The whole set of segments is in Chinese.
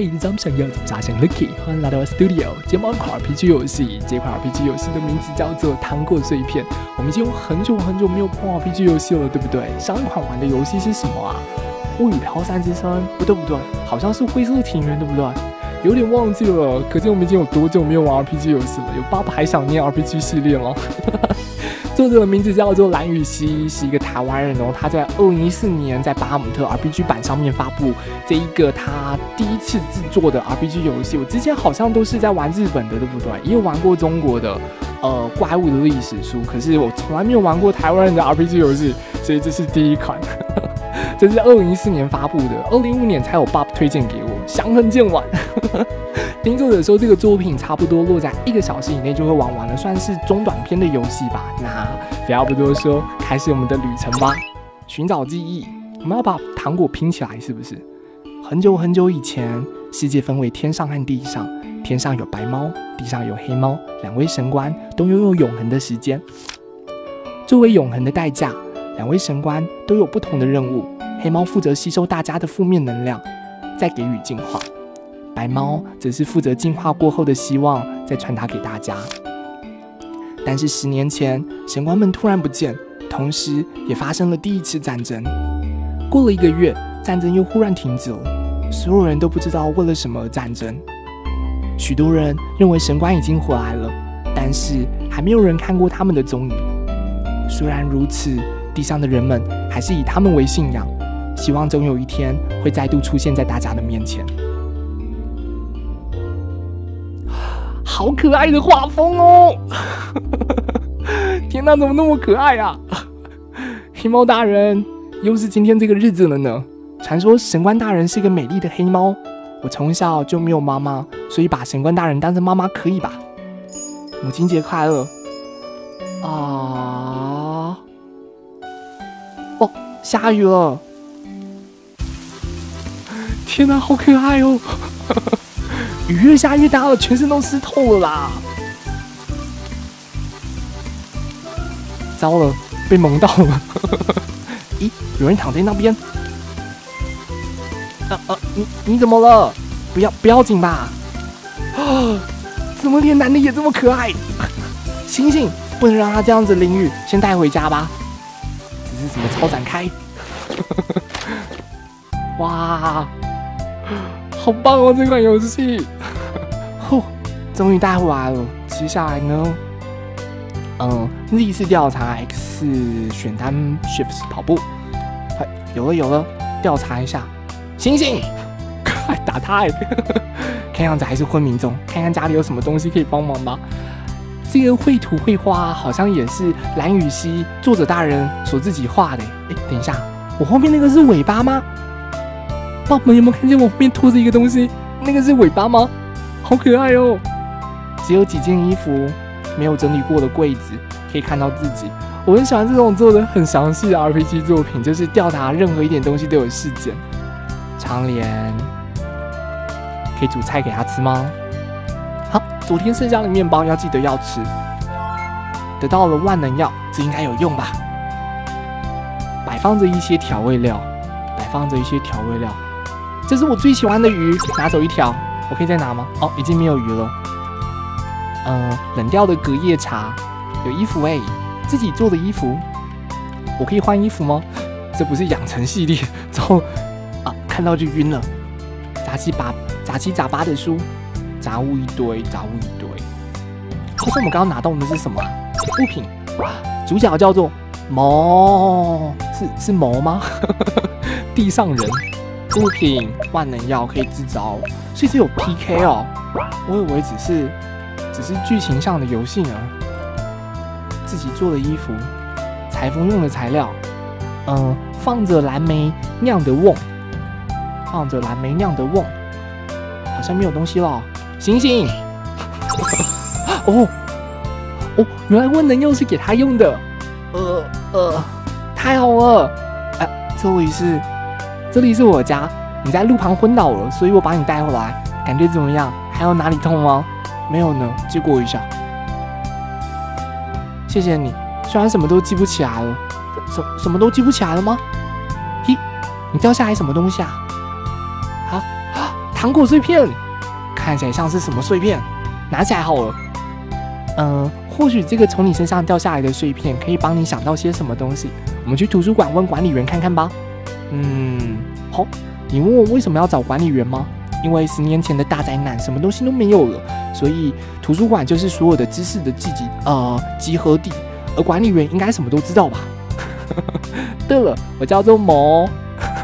嘿，你怎么想要怎么炸成 Lucky？欢迎来到我的 Studio。今天玩款 RPG 游戏，这款 RPG 游戏的名字叫做《糖果碎片》。我们已经很久很久没有碰 RPG 游戏了，对不对？上一款玩的游戏是什么啊？物语飘散之声？不对不对，好像是灰色庭园，对不对？有点忘记了。可见我们已经有多久没有玩 RPG 游戏了？有爸爸还想念 RPG 系列了？作者的名字叫做蓝雨熙，是一个台湾人哦。他在二零一四年在巴姆特 RPG 版上面发布这一个他第一次制作的 RPG 游戏。我之前好像都是在玩日本的，对不对？也有玩过中国的呃怪物的历史书，可是我从来没有玩过台湾人的 RPG 游戏，所以这是第一款。这是二零一四年发布的，二零一五年才有 Bob 推荐给我，相恨渐晚。听作者说，这个作品差不多落在一个小时以内就会玩完了，算是中短篇的游戏吧。那废话不多说，开始我们的旅程吧。寻找记忆，我们要把糖果拼起来，是不是？很久很久以前，世界分为天上和地上，天上有白猫，地上有黑猫，两位神官都拥有永恒的时间。作为永恒的代价，两位神官都有不同的任务。黑猫负责吸收大家的负面能量，再给予净化。白猫则是负责进化过后的希望，再传达给大家。但是十年前，神官们突然不见，同时也发生了第一次战争。过了一个月，战争又忽然停止了，所有人都不知道为了什么而战争。许多人认为神官已经回来了，但是还没有人看过他们的踪影。虽然如此，地上的人们还是以他们为信仰，希望总有一天会再度出现在大家的面前。好可爱的画风哦！天哪，怎么那么可爱啊？黑猫大人，又是今天这个日子了呢。传说神官大人是一个美丽的黑猫。我从小就没有妈妈，所以把神官大人当成妈妈可以吧？母亲节快乐！啊！哦，下雨了！天哪，好可爱哦！雨越下越大了，全身都湿透了啦！糟了，被蒙到了！咦，有人躺在那边？啊啊，你你怎么了？不要不要紧吧？啊，怎么连男的也这么可爱？星星，不能让他这样子淋雨，先带回家吧。这是什么超展开？哇！好棒哦，这款游戏！终于带回来了。接下来呢？嗯，历次调查 X 选单 Shift 跑步。快，有了有了，调查一下。醒醒！快打他！看样子还是昏迷中，看看家里有什么东西可以帮忙吧。这个绘图绘画好像也是蓝雨熙作者大人所自己画的。哎，等一下，我后面那个是尾巴吗？宝宝们有没有看见我后面拖着一个东西？那个是尾巴吗？好可爱哦！只有几件衣服，没有整理过的柜子，可以看到自己。我很喜欢这种做的很详细的 RPG 作品，就是调查任何一点东西都有事件。窗帘可以煮菜给他吃吗？好，昨天剩下的面包要记得要吃。得到了万能药，这应该有用吧？摆放着一些调味料，摆放着一些调味料。这是我最喜欢的鱼，拿走一条，我可以再拿吗？哦，已经没有鱼了。嗯，冷掉的隔夜茶，有衣服哎，自己做的衣服，我可以换衣服吗？这不是养成系列，之后啊，看到就晕了。杂七杂杂七杂八的书，杂物一堆，杂物一堆。可是我们刚刚拿到的是什么物品？哇，主角叫做毛，是是毛吗？地上人。物品万能药可以制造，所以是有 PK 哦。我以为只是只是剧情上的游戏呢。自己做的衣服，裁缝用的材料，嗯，放着蓝莓酿的瓮，放着蓝莓酿的瓮，好像没有东西了。醒醒！哦哦，原来万能又是给他用的。呃呃，太好了！哎，这里是。这里是我家，你在路旁昏倒了，所以我把你带回来，感觉怎么样？还有哪里痛吗？没有呢，借过一下。谢谢你，虽然什么都记不起来了，什什么都记不起来了吗？咦，你掉下来什么东西啊？啊啊！糖果碎片，看起来像是什么碎片？拿起来好了。嗯，或许这个从你身上掉下来的碎片可以帮你想到些什么东西。我们去图书馆问管理员看看吧。嗯，好，你问我为什么要找管理员吗？因为十年前的大灾难，什么东西都没有了，所以图书馆就是所有的知识的聚集呃集合地。而管理员应该什么都知道吧？对了，我叫做毛，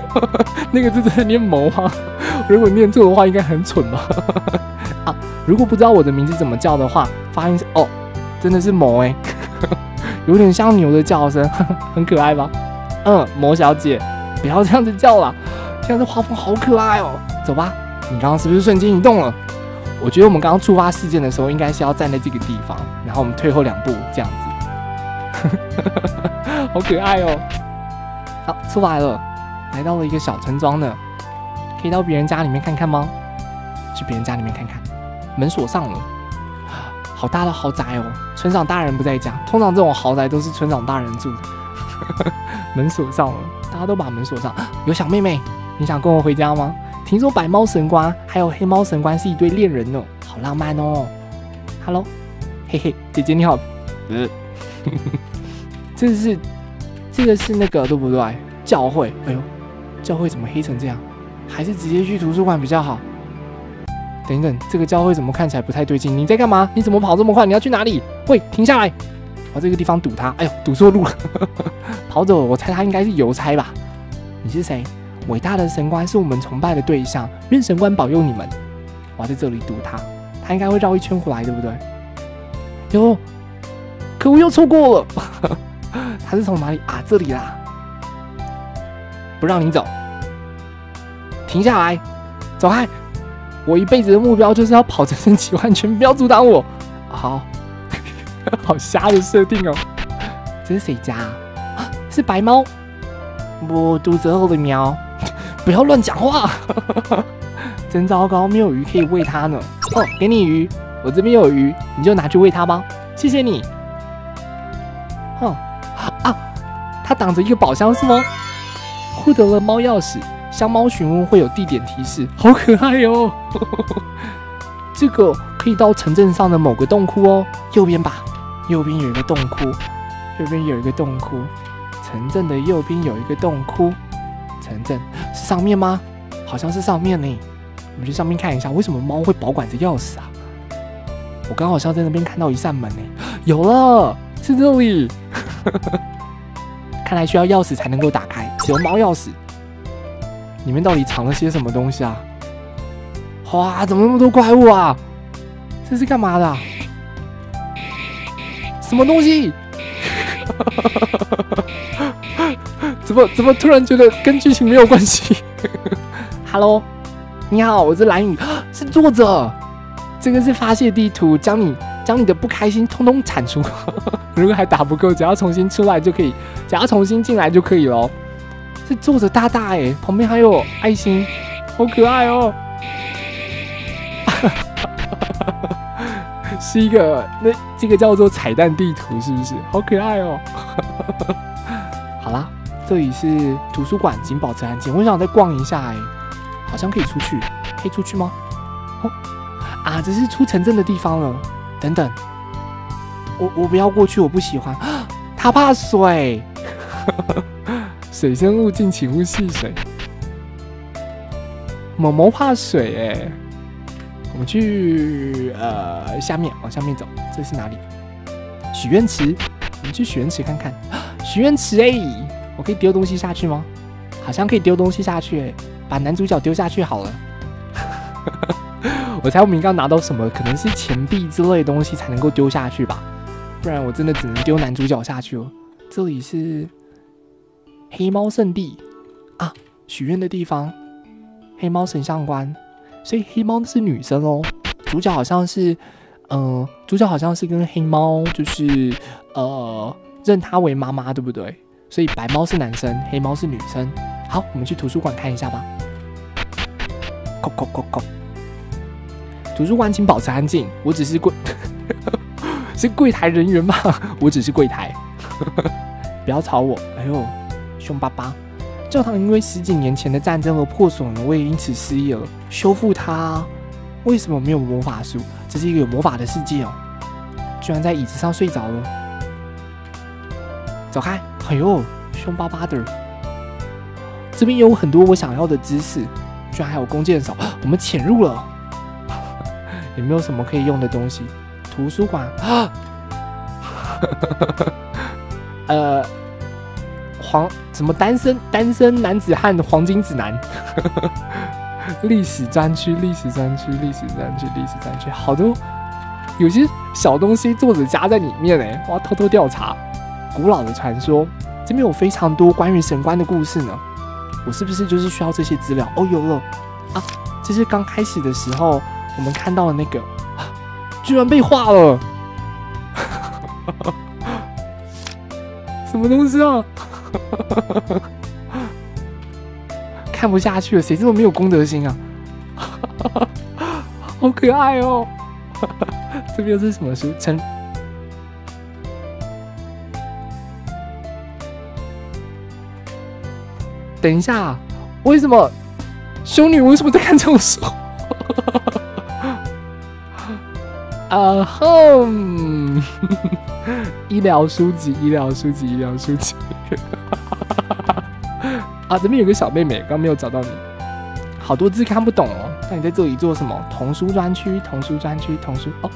那个字真的念毛吗？如果念错的话，应该很蠢吧？啊，如果不知道我的名字怎么叫的话，发音是哦，真的是毛哎，有点像牛的叫声，很可爱吧？嗯，毛小姐，不要这样子叫了，现在这画风好可爱哦。走吧，你刚刚是不是瞬间移动了？我觉得我们刚刚触发事件的时候，应该是要站在这个地方，然后我们退后两步，这样子，好可爱哦。好，出来了，来到了一个小村庄呢，可以到别人家里面看看吗？去别人家里面看看，门锁上了，好大的豪宅哦！村长大人不在家，通常这种豪宅都是村长大人住的。门锁上了，大家都把门锁上。有小妹妹，你想跟我回家吗？听说白猫神官还有黑猫神官是一对恋人哦，好浪漫哦。Hello，嘿嘿，姐姐你好。呃，这是这个是那个对不对？教会？哎呦，教会怎么黑成这样？还是直接去图书馆比较好。等一等，这个教会怎么看起来不太对劲？你在干嘛？你怎么跑这么快？你要去哪里？喂，停下来！我这个地方堵他。哎呦，堵错路了，跑走。我猜他应该是邮差吧？你是谁？伟大的神官是我们崇拜的对象，愿神官保佑你们。我要在这里堵他，他应该会绕一圈回来，对不对？哟，可恶，又错过了。他是从哪里啊？这里啦！不让你走，停下来，走开。我一辈子的目标就是要跑整整几万圈，不要阻挡我。好，好瞎的设定哦。这是谁家？是白猫。我肚子饿了，喵！不要乱讲话。真糟糕，没有鱼可以喂它呢。哦，给你鱼，我这边有鱼，你就拿去喂它吧。谢谢你。哦啊，它挡着一个宝箱是吗？获得了猫钥匙。向猫询问会有地点提示，好可爱哟！这个可以到城镇上的某个洞窟哦，右边吧，右边有一个洞窟，右边有一个洞窟，城镇的右边有一个洞窟，城镇是上面吗？好像是上面呢，我们去上面看一下，为什么猫会保管着钥匙啊？我刚好像在那边看到一扇门呢，有了，是这里，看来需要钥匙才能够打开，只有猫钥匙。里面到底藏了些什么东西啊？哇，怎么那么多怪物啊？这是干嘛的？什么东西？怎么怎么突然觉得跟剧情没有关系？Hello，你好，我是蓝雨，是作者。这个是发泄地图，将你将你的不开心通通铲除。如果还打不够，只要重新出来就可以，只要重新进来就可以了。是作者大大哎，旁边还有爱心，好可爱哦！是一个那这个叫做彩蛋地图是不是？好可爱哦！这里是图书馆警保持安静，我想再逛一下哎，好像可以出去，可以出去吗？哦啊，这是出城镇的地方了。等等，我我不要过去，我不喜欢，他怕水。水生勿近，请勿戏水。某某怕水哎，我们去呃下面往下面走，这是哪里？许愿池，我们去许愿池看看。许愿池哎，我可以丢东西下去吗？好像可以丢东西下去，把男主角丢下去好了。我猜我们应该拿到什么？可能是钱币之类的东西才能够丢下去吧，不然我真的只能丢男主角下去哦。这里是。黑猫圣地啊，许愿的地方，黑猫神像馆，所以黑猫是女生哦。主角好像是，嗯，主角好像是跟黑猫就是呃认她为妈妈，对不对？所以白猫是男生，黑猫是女生。好，我们去图书馆看一下吧。扣扣扣扣，图书馆请保持安静，我只是柜，是柜台人员吗？我只是柜台，不要吵我。哎呦。凶巴巴，教堂因为十几年前的战争而破损了，我也因此失业了。修复它，为什么没有魔法书？这是一个有魔法的世界哦！居然在椅子上睡着了。走开！哎呦，凶巴巴的。这边有很多我想要的知识，居然还有弓箭手。我们潜入了，也没有什么可以用的东西？图书馆啊，呃，黄什么单身单身男子汉黄金指南，历史专区历史专区历史专区历史专区，好多有些小东西作者加在里面哎，我要偷偷调查古老的传说，这边有非常多关于神官的故事呢，我是不是就是需要这些资料？哦，有了啊，这是刚开始的时候我们看到的那个。居然被画了，什么东西啊？看不下去了，谁这么没有公德心啊？好可爱哦！这边是什么书？成？等一下，为什么修女为什么在看这种书？啊哼，医疗书籍，医疗书籍，医疗书籍。啊，这边有个小妹妹，刚没有找到你，好多字看不懂哦。那你在这里做什么？童书专区，童书专区，童书。哦，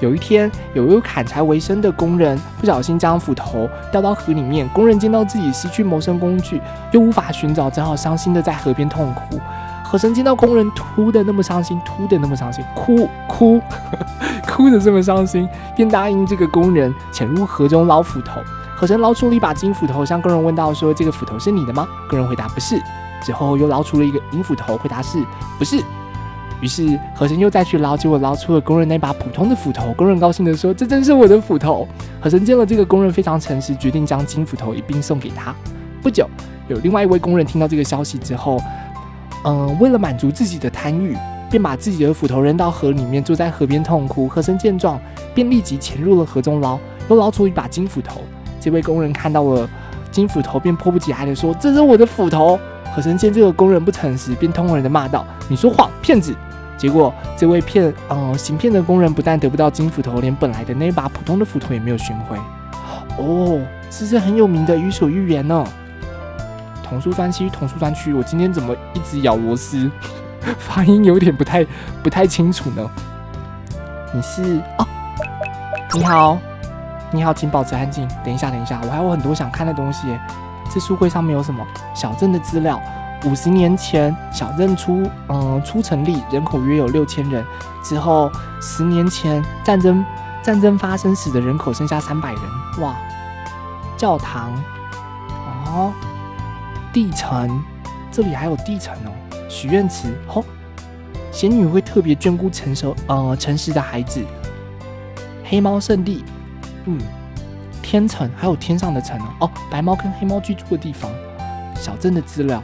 有一天，有一个砍柴为生的工人不小心将斧头掉到河里面，工人见到自己失去谋生工具，又无法寻找，只好伤心的在河边痛哭。河神见到工人哭的那么伤心，哭的那么伤心，哭 哭哭的这么伤心，便答应这个工人潜入河中捞斧头。河神捞出了一把金斧头，向工人问道：“说这个斧头是你的吗？”工人回答：“不是。”之后又捞出了一个银斧头，回答：“是不是？”于是河神又再去捞，结果捞出了工人那把普通的斧头。工人高兴地说：“这真是我的斧头。”河神见了这个工人非常诚实，决定将金斧头一并送给他。不久，有另外一位工人听到这个消息之后。嗯，为了满足自己的贪欲，便把自己的斧头扔到河里面，坐在河边痛哭。河神见状，便立即潜入了河中捞，又捞出一把金斧头。这位工人看到了金斧头，便迫不及待地说：“这是我的斧头。”河神见这个工人不诚实，便痛人的骂道：“你说谎，骗子！”结果这位骗嗯行骗的工人不但得不到金斧头，连本来的那把普通的斧头也没有寻回。哦，这是很有名的《伊索寓言》呢。童书专区，童书专区，我今天怎么一直咬螺丝？发音有点不太不太清楚呢。你是哦，你好，你好，请保持安静。等一下，等一下，我还有很多想看的东西。这书柜上面有什么？小镇的资料。五十年前，小镇出嗯出成立，人口约有六千人。之后十年前战争战争发生，时，的人口剩下三百人。哇，教堂哦。地城，这里还有地城哦。许愿池，哦，仙女会特别眷顾成熟呃诚实的孩子。黑猫圣地，嗯，天城还有天上的城哦。哦，白猫跟黑猫居住的地方。小镇的资料，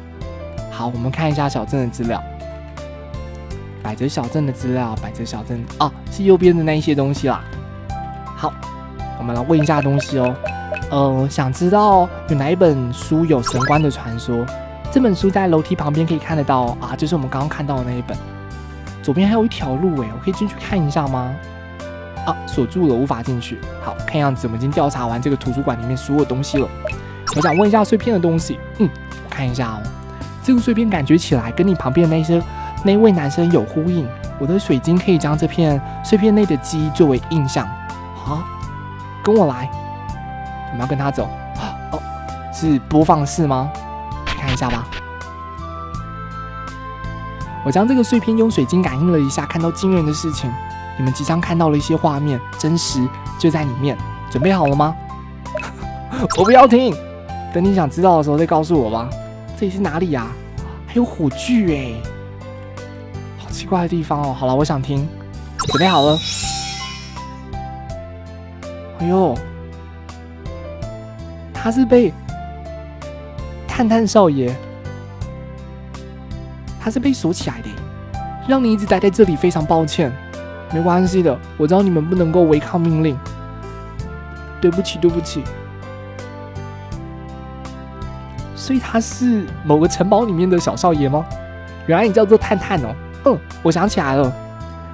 好，我们看一下小镇的资料。摆着小镇的资料，摆着小镇哦，是右边的那一些东西啦。好，我们来问一下东西哦。呃，想知道有哪一本书有神官的传说？这本书在楼梯旁边可以看得到啊，就是我们刚刚看到的那一本。左边还有一条路诶，我可以进去看一下吗？啊，锁住了，无法进去。好看样子我们已经调查完这个图书馆里面所有东西了。我想问一下碎片的东西，嗯，我看一下哦。这个碎片感觉起来跟你旁边的那些那位男生有呼应。我的水晶可以将这片碎片内的记忆作为印象。好，跟我来。我们要跟他走哦，是播放室吗？看一下吧。我将这个碎片用水晶感应了一下，看到惊人的事情。你们即将看到了一些画面，真实就在里面。准备好了吗？我不要听，等你想知道的时候再告诉我吧。这里是哪里呀？还有火炬哎，好奇怪的地方哦。好了，我想听。准备好了。哎呦！他是被探探少爷，他是被锁起来的，让你一直待在这里，非常抱歉。没关系的，我知道你们不能够违抗命令。对不起，对不起。所以他是某个城堡里面的小少爷吗？原来你叫做探探哦。嗯，我想起来了，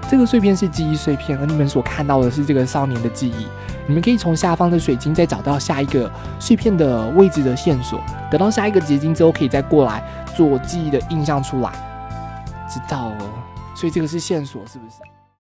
这个碎片是记忆碎片，而你们所看到的是这个少年的记忆。你们可以从下方的水晶再找到下一个碎片的位置的线索，得到下一个结晶之后，可以再过来做记忆的印象出来。知道了，所以这个是线索，是不是？